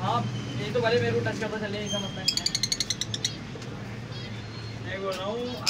आप ये तो भले मेरे को टच करता चले ऐसा मतलब मैं बोल रहा हूँ